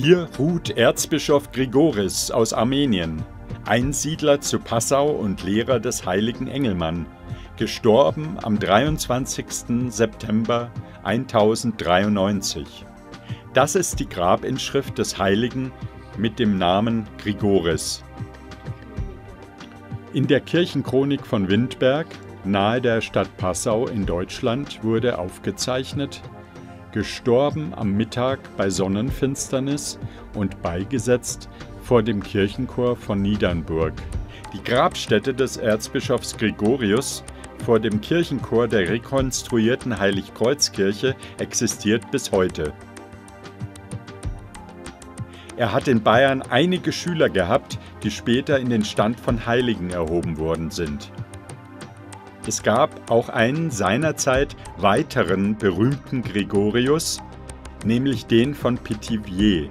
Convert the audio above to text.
Hier ruht Erzbischof Grigoris aus Armenien, Einsiedler zu Passau und Lehrer des heiligen Engelmann, gestorben am 23. September 1093. Das ist die Grabinschrift des Heiligen mit dem Namen Grigoris. In der Kirchenchronik von Windberg, nahe der Stadt Passau in Deutschland, wurde aufgezeichnet, gestorben am Mittag bei Sonnenfinsternis und beigesetzt vor dem Kirchenchor von Niedernburg. Die Grabstätte des Erzbischofs Gregorius vor dem Kirchenchor der rekonstruierten Heiligkreuzkirche existiert bis heute. Er hat in Bayern einige Schüler gehabt, die später in den Stand von Heiligen erhoben worden sind. Es gab auch einen seinerzeit weiteren berühmten Gregorius, nämlich den von Pithiviers.